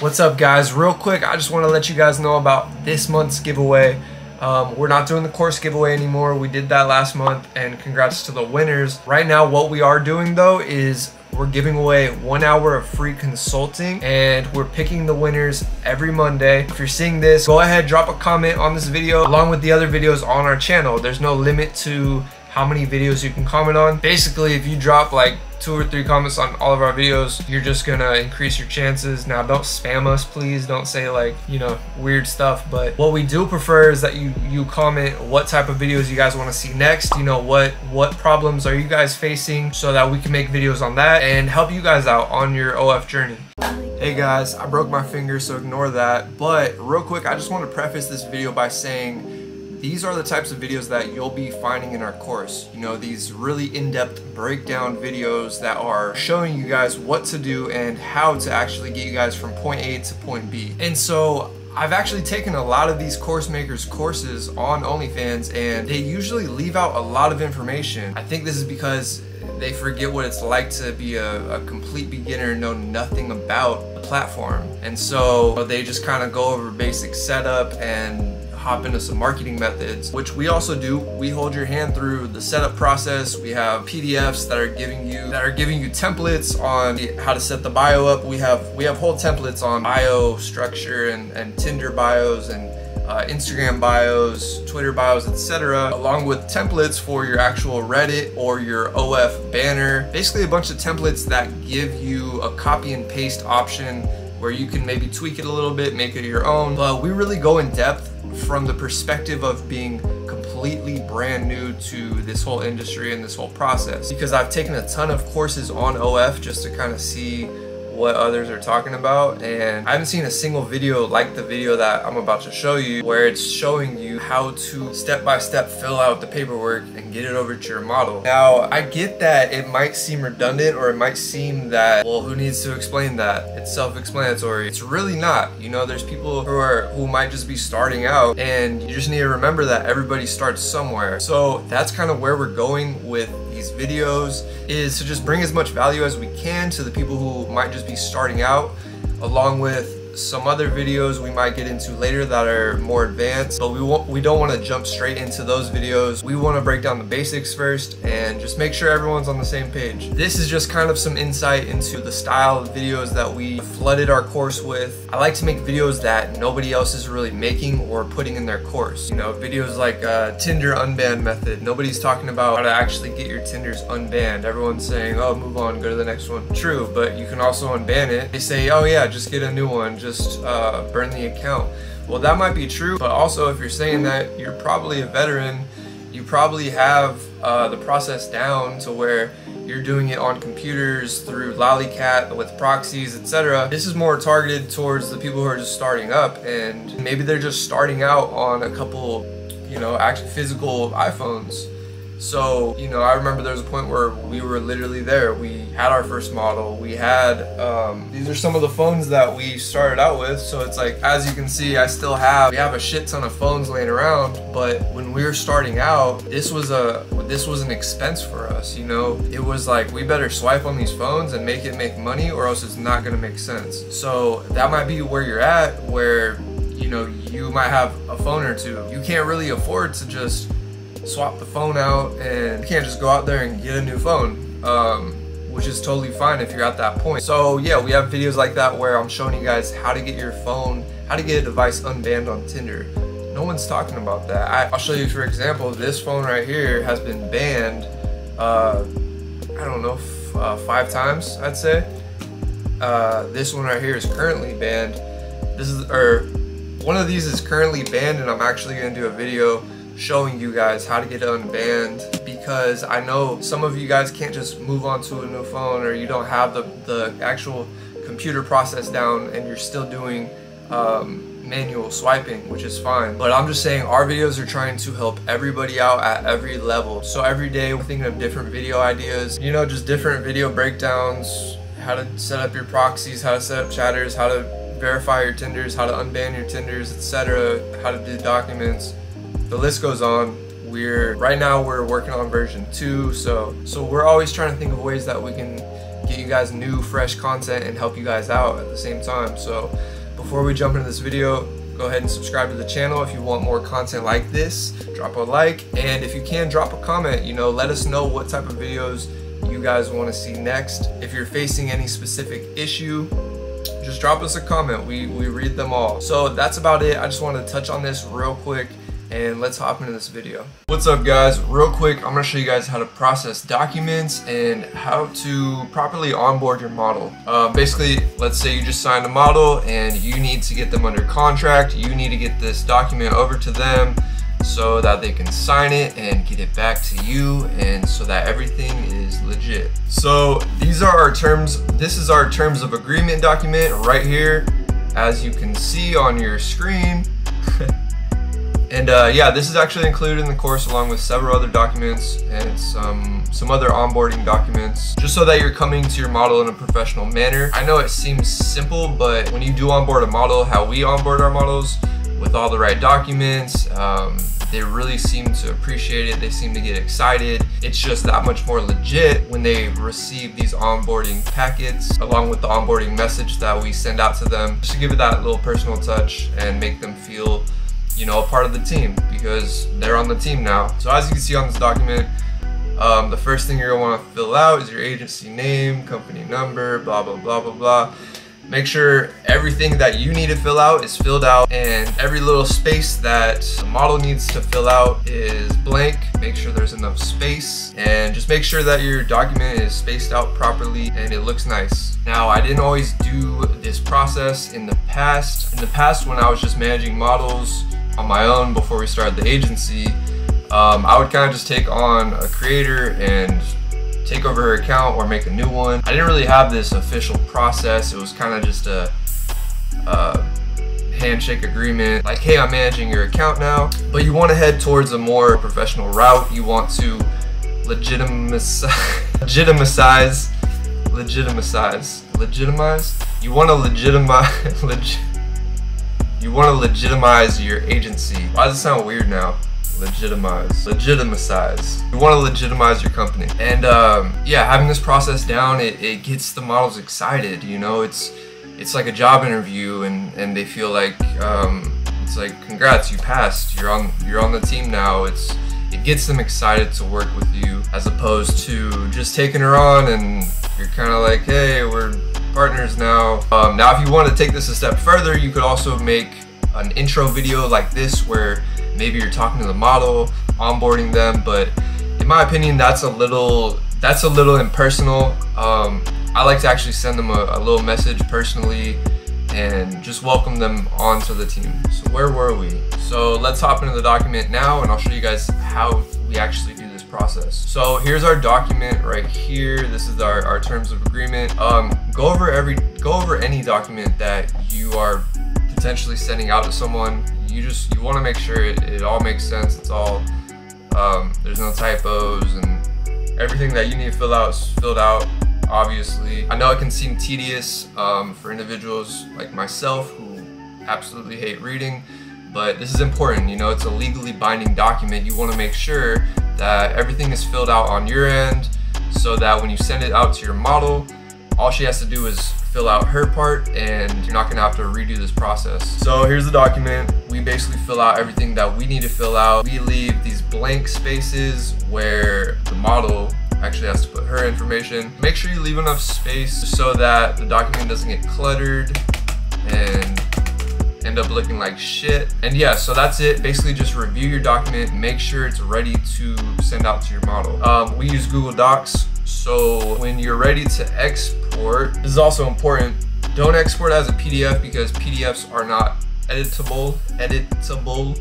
What's up guys? Real quick, I just want to let you guys know about this month's giveaway. Um, we're not doing the course giveaway anymore. We did that last month and congrats to the winners. Right now, what we are doing though is we're giving away one hour of free consulting and we're picking the winners every Monday. If you're seeing this, go ahead, drop a comment on this video along with the other videos on our channel. There's no limit to how many videos you can comment on. Basically, if you drop like two or three comments on all of our videos, you're just gonna increase your chances. Now, don't spam us, please. Don't say like, you know, weird stuff. But what we do prefer is that you you comment what type of videos you guys wanna see next. You know, what, what problems are you guys facing so that we can make videos on that and help you guys out on your OF journey. Hey guys, I broke my finger, so ignore that. But real quick, I just want to preface this video by saying these are the types of videos that you'll be finding in our course. You know, these really in-depth breakdown videos that are showing you guys what to do and how to actually get you guys from point A to point B. And so I've actually taken a lot of these course makers courses on OnlyFans and they usually leave out a lot of information. I think this is because they forget what it's like to be a, a complete beginner and know nothing about the platform. And so they just kind of go over basic setup and hop into some marketing methods, which we also do. We hold your hand through the setup process. We have PDFs that are giving you that are giving you templates on how to set the bio up. We have we have whole templates on bio structure and, and Tinder bios and uh, Instagram bios, Twitter bios, etc., along with templates for your actual Reddit or your OF banner. Basically, a bunch of templates that give you a copy and paste option where you can maybe tweak it a little bit, make it your own. But we really go in depth from the perspective of being completely brand new to this whole industry and this whole process. Because I've taken a ton of courses on OF just to kind of see what others are talking about. And I haven't seen a single video like the video that I'm about to show you where it's showing you how to step by step fill out the paperwork and get it over to your model. Now I get that it might seem redundant or it might seem that well who needs to explain that? It's self-explanatory. It's really not. You know there's people who are who might just be starting out and you just need to remember that everybody starts somewhere. So that's kind of where we're going with these videos is to just bring as much value as we can to the people who might just be starting out along with some other videos we might get into later that are more advanced, but we won't, we don't want to jump straight into those videos. We want to break down the basics first and just make sure everyone's on the same page. This is just kind of some insight into the style of videos that we flooded our course with. I like to make videos that nobody else is really making or putting in their course. You know, videos like uh, Tinder unban method. Nobody's talking about how to actually get your Tinders unbanned. Everyone's saying, oh, move on, go to the next one. True, but you can also unban it. They say, oh yeah, just get a new one just uh, burn the account. Well, that might be true, but also if you're saying that you're probably a veteran, you probably have uh, the process down to where you're doing it on computers through Lollycat with proxies, etc. This is more targeted towards the people who are just starting up and maybe they're just starting out on a couple, you know, actual physical iPhones so, you know, I remember there was a point where we were literally there. We had our first model. We had, um, these are some of the phones that we started out with. So it's like, as you can see, I still have, we have a shit ton of phones laying around. But when we were starting out, this was a, this was an expense for us, you know? It was like, we better swipe on these phones and make it make money or else it's not gonna make sense. So that might be where you're at, where, you know, you might have a phone or two. You can't really afford to just swap the phone out and you can't just go out there and get a new phone. Um, which is totally fine if you're at that point. So yeah, we have videos like that where I'm showing you guys how to get your phone, how to get a device unbanned on Tinder. No one's talking about that. I, will show you for example, this phone right here has been banned, uh, I don't know, uh, five times I'd say. Uh, this one right here is currently banned. This is, or one of these is currently banned and I'm actually gonna do a video showing you guys how to get unbanned because I know some of you guys can't just move on to a new phone or you don't have the, the actual computer process down and you're still doing um, manual swiping, which is fine. But I'm just saying our videos are trying to help everybody out at every level. So every day we're thinking of different video ideas, you know, just different video breakdowns, how to set up your proxies, how to set up chatters, how to verify your Tinders, how to unban your Tinders, etc., how to do documents the list goes on. We're right now we're working on version two, so so we're always trying to think of ways that we can get you guys new, fresh content and help you guys out at the same time. So before we jump into this video, go ahead and subscribe to the channel if you want more content like this. Drop a like, and if you can, drop a comment. You know, let us know what type of videos you guys want to see next. If you're facing any specific issue, just drop us a comment. We, we read them all. So that's about it. I just wanted to touch on this real quick and let's hop into this video. What's up guys? Real quick, I'm gonna show you guys how to process documents and how to properly onboard your model. Uh, basically, let's say you just signed a model and you need to get them under contract. You need to get this document over to them so that they can sign it and get it back to you and so that everything is legit. So these are our terms, this is our terms of agreement document right here. As you can see on your screen. and uh, yeah, this is actually included in the course along with several other documents and some, some other onboarding documents, just so that you're coming to your model in a professional manner. I know it seems simple, but when you do onboard a model, how we onboard our models, with all the right documents, um, they really seem to appreciate it. They seem to get excited. It's just that much more legit when they receive these onboarding packets along with the onboarding message that we send out to them just to give it that little personal touch and make them feel you know, a part of the team because they're on the team now. So as you can see on this document, um, the first thing you're gonna wanna fill out is your agency name, company number, blah, blah, blah, blah, blah. Make sure everything that you need to fill out is filled out and every little space that the model needs to fill out is blank. Make sure there's enough space and just make sure that your document is spaced out properly and it looks nice. Now, I didn't always do this process in the past. In the past, when I was just managing models on my own before we started the agency, um, I would kind of just take on a creator and take over her account or make a new one. I didn't really have this official process. It was kind of just a, a handshake agreement like, hey, I'm managing your account now. But you want to head towards a more professional route. You want to legitimize, legitimize, legitimize, legitimize. You want to legitimize, leg, you want to legitimize your agency. Why does it sound weird now? legitimize. Legitimize. You want to legitimize your company. And um, yeah having this process down it, it gets the models excited you know? It's it's like a job interview and and they feel like um, it's like congrats you passed. You're on you're on the team now. It's it gets them excited to work with you as opposed to just taking her on and you're kind of like hey we're partners now um, now if you want to take this a step further you could also make an intro video like this where maybe you're talking to the model, onboarding them, but in my opinion, that's a little that's a little impersonal. Um, I like to actually send them a, a, little message personally and just welcome them onto the team. So where were we? So let's hop into the document now and I'll show you guys how we actually process. So here's our document right here. This is our, our terms of agreement. Um, go over every go over any document that you are potentially sending out to someone you just you want to make sure it, it, all makes sense. It's all um, there's no typos and everything that you need to fill out is filled out. Obviously, I know it can seem tedious um, for individuals like myself who absolutely hate reading, but this is important. You know, it's a legally binding document. You want to make sure that everything is filled out on your end so that when you send it out to your model, all she has to do is fill out her part and you're not gonna have to redo this process. So here's the document. We basically fill out everything that we need to fill out. We leave these blank spaces where the model actually has to put her information. Make sure you leave enough space so that the document doesn't get cluttered and end up looking like shit. And yeah, so that's it. Basically just review your document, make sure it's ready to send out to your model. Um, we use Google Docs so when you're ready to export, this is also important. Don't export as a PDF because PDFs are not editable. Editable.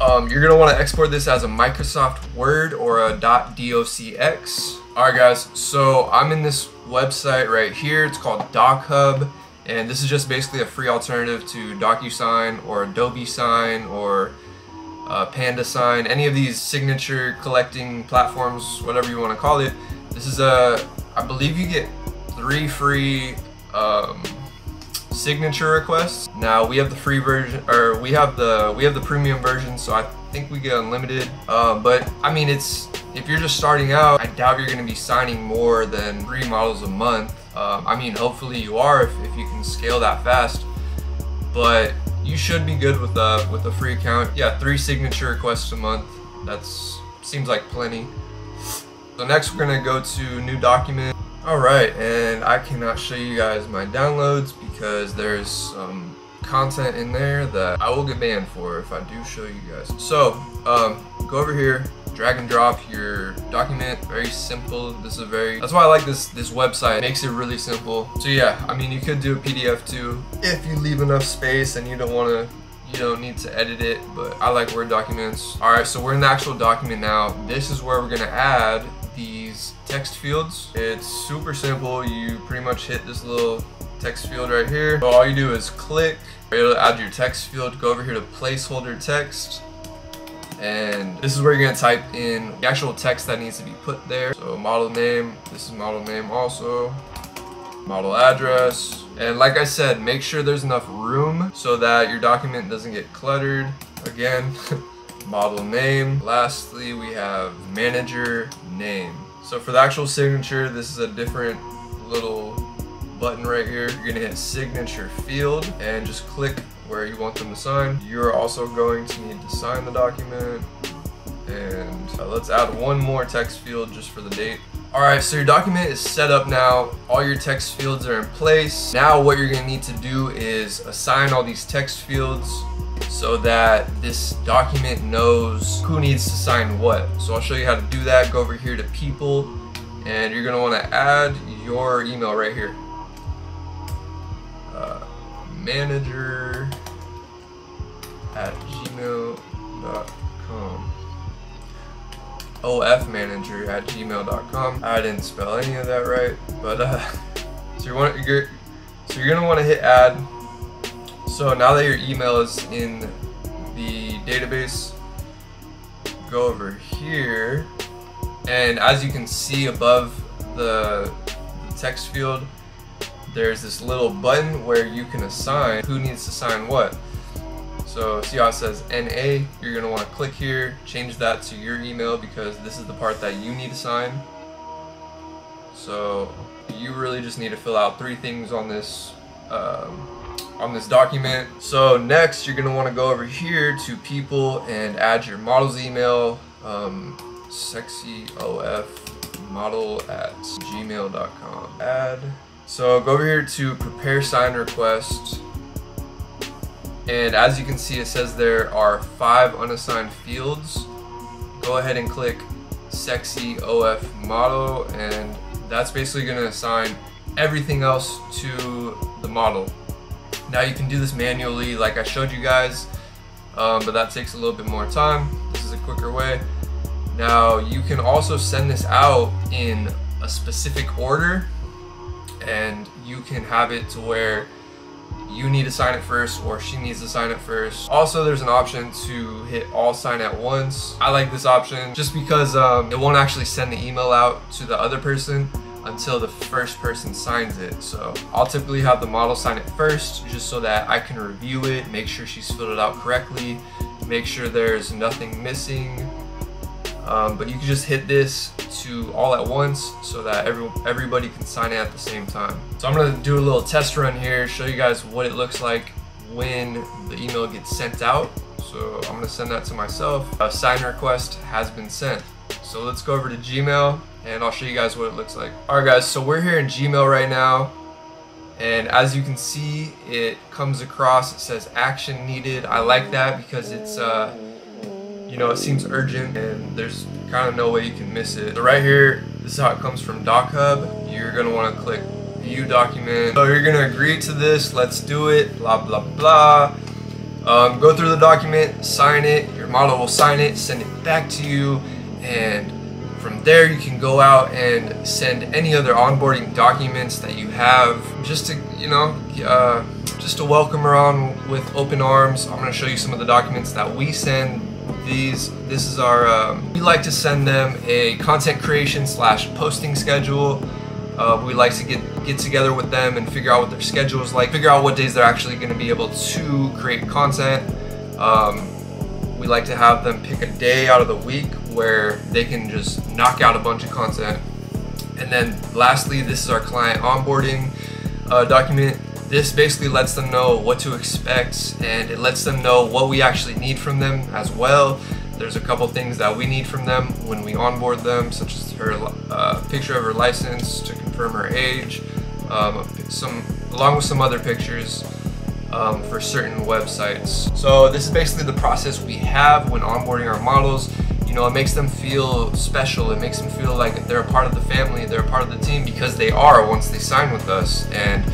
Um, you're gonna want to export this as a Microsoft Word or a .docx. All right, guys. So I'm in this website right here. It's called DocHub, and this is just basically a free alternative to DocuSign or Adobe Sign or uh, Panda Sign, any of these signature collecting platforms, whatever you want to call it. This is a, I believe you get three free um, signature requests. Now we have the free version, or we have the we have the premium version, so I think we get unlimited. Uh, but I mean, it's if you're just starting out, I doubt you're going to be signing more than three models a month. Um, I mean, hopefully you are if, if you can scale that fast, but you should be good with a with a free account. Yeah, three signature requests a month. That's seems like plenty. So next we're gonna go to new document. All right, and I cannot show you guys my downloads because there's some content in there that I will get banned for if I do show you guys. So um, go over here, drag and drop your document. Very simple. This is a very that's why I like this this website. It makes it really simple. So yeah I mean you could do a PDF too if you leave enough space and you don't want to you don't need to edit it but I like Word documents. Alright so we're in the actual document now. This is where we're gonna add these text fields. It's super simple. You pretty much hit this little text field right here. So all you do is click. It'll add your text field. Go over here to placeholder text and this is where you're gonna type in the actual text that needs to be put there. So model name this is model name also. Model address. And like I said make sure there's enough room so that your document doesn't get cluttered. Again model name. Lastly we have manager name. So for the actual signature this is a different little button right here. You're gonna hit signature field and just click where you want them to sign. You're also going to need to sign the document. And uh, let's add one more text field just for the date. Alright, so your document is set up now. All your text fields are in place. Now what you're gonna need to do is assign all these text fields so that this document knows who needs to sign what. So I'll show you how to do that. Go over here to people and you're gonna wanna add your email right here. Uh, manager at gmail.com ofmanager at gmail.com I didn't spell any of that right but uh, so you want you're so you're gonna want to hit add. So now that your email is in the database go over here. And as you can see above the, the text field there's this little button where you can assign. Who needs to sign what. So it says NA, you're gonna wanna click here, change that to your email because this is the part that you need to sign. So you really just need to fill out three things on this um, on this document. So next you're gonna wanna go over here to people and add your model's email, um, sexyof model at gmail.com. Add so go over here to prepare sign request. And as you can see, it says there are five unassigned fields. Go ahead and click sexy OF model and that's basically gonna assign everything else to the model. Now you can do this manually like I showed you guys, um, but that takes a little bit more time. This is a quicker way. Now you can also send this out in a specific order and you can have it to where you need to sign it first or she needs to sign it first. Also, there's an option to hit all sign at once. I like this option just because um, it won't actually send the email out to the other person until the first person signs it. So I'll typically have the model sign it first just so that I can review it, make sure she's filled it out correctly, make sure there's nothing missing, um, but you can just hit this to all at once so that every, everybody can sign it at the same time. So I'm gonna do a little test run here, show you guys what it looks like when the email gets sent out. So I'm gonna send that to myself. A sign request has been sent. So let's go over to Gmail and I'll show you guys what it looks like. All right guys, so we're here in Gmail right now. And as you can see, it comes across, it says action needed. I like that because it's uh, you know, it seems urgent and there's kind of no way you can miss it. So right here, this is how it comes from DocHub. You're gonna wanna click view document. So you're gonna agree to this, let's do it, blah, blah, blah. Um, go through the document, sign it, your model will sign it, send it back to you, and from there you can go out and send any other onboarding documents that you have just to, you know, uh, just to welcome her on with open arms. I'm gonna show you some of the documents that we send these. This is our, um, we like to send them a content creation slash posting schedule. Uh, we like to get get together with them and figure out what their schedule is like, figure out what days they're actually going to be able to create content. Um, we like to have them pick a day out of the week where they can just knock out a bunch of content. And then lastly, this is our client onboarding uh, document. This basically lets them know what to expect and it lets them know what we actually need from them as well. There's a couple things that we need from them when we onboard them, such as her uh, picture of her license to confirm her age, um, some along with some other pictures um, for certain websites. So this is basically the process we have when onboarding our models. You know, it makes them feel special. It makes them feel like they're a part of the family, they're a part of the team because they are once they sign with us. And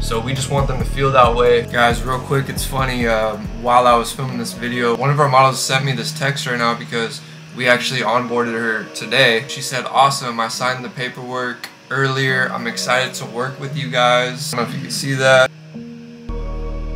so we just want them to feel that way. Guys, real quick, it's funny, um, while I was filming this video, one of our models sent me this text right now because we actually onboarded her today. She said, awesome, I signed the paperwork earlier. I'm excited to work with you guys. I don't know if you can see that.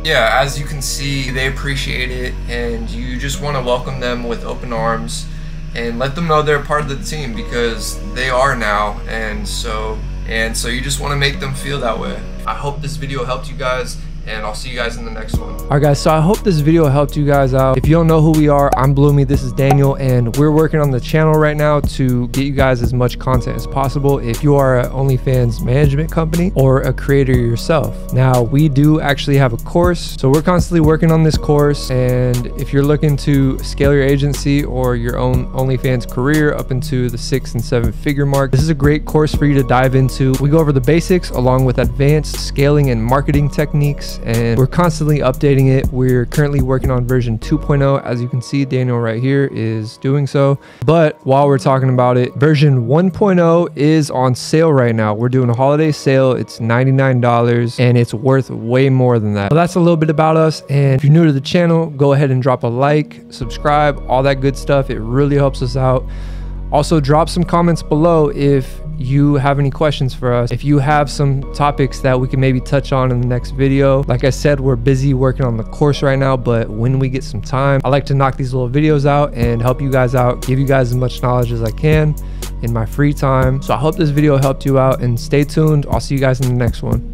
Yeah, as you can see, they appreciate it and you just want to welcome them with open arms and let them know they're part of the team because they are now and so and so you just want to make them feel that way. I hope this video helped you guys and I'll see you guys in the next one. All right, guys. So I hope this video helped you guys out. If you don't know who we are, I'm Bloomy. This is Daniel, and we're working on the channel right now to get you guys as much content as possible. If you are an OnlyFans management company or a creator yourself, now we do actually have a course. So we're constantly working on this course, and if you're looking to scale your agency or your own OnlyFans career up into the six and seven figure mark, this is a great course for you to dive into. We go over the basics along with advanced scaling and marketing techniques and we're constantly updating it. We're currently working on version 2.0. As you can see, Daniel right here is doing so. But while we're talking about it, version 1.0 is on sale right now. We're doing a holiday sale. It's $99 and it's worth way more than that. that's a little bit about us. And if you're new to the channel, go ahead and drop a like, subscribe, all that good stuff. It really helps us out. Also, drop some comments below if you have any questions for us, if you have some topics that we can maybe touch on in the next video. Like I said, we're busy working on the course right now, but when we get some time, I like to knock these little videos out and help you guys out, give you guys as much knowledge as I can in my free time. So I hope this video helped you out and stay tuned. I'll see you guys in the next one.